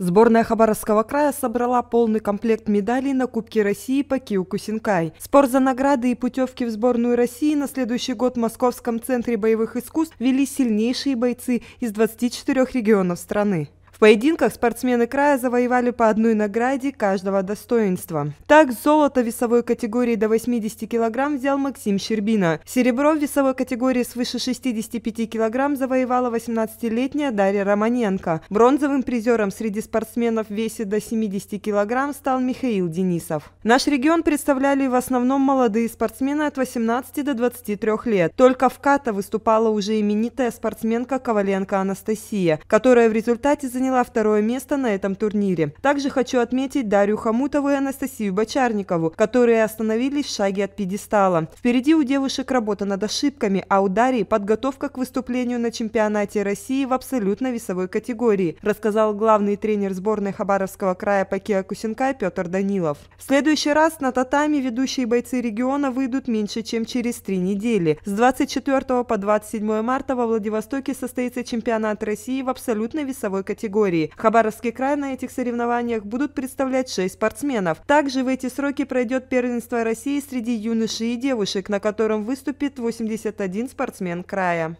Сборная Хабаровского края собрала полный комплект медалей на Кубке России по Киокусинкай. Спор за награды и путевки в сборную России на следующий год в Московском центре боевых искусств вели сильнейшие бойцы из 24 регионов страны поединках спортсмены края завоевали по одной награде каждого достоинства. Так, золото весовой категории до 80 кг взял Максим Щербина. Серебро в весовой категории свыше 65 кг завоевала 18-летняя Дарья Романенко. Бронзовым призером среди спортсменов в весе до 70 кг стал Михаил Денисов. Наш регион представляли в основном молодые спортсмены от 18 до 23 лет. Только в ката выступала уже именитая спортсменка Коваленко Анастасия, которая в результате заняла заняла второе место на этом турнире. Также хочу отметить Дарью Хамутову и Анастасию Бочарникову, которые остановились в шаге от пьедестала. Впереди у девушек работа над ошибками, а у Дарьи подготовка к выступлению на чемпионате России в абсолютно весовой категории, рассказал главный тренер сборной Хабаровского края по Киокусинкай Петр Данилов. В следующий раз на татами ведущие бойцы региона выйдут меньше, чем через три недели. С 24 по 27 марта во Владивостоке состоится чемпионат России в абсолютно весовой категории категории. Хабаровский край на этих соревнованиях будут представлять 6 спортсменов. Также в эти сроки пройдет первенство России среди юношей и девушек, на котором выступит 81 спортсмен края.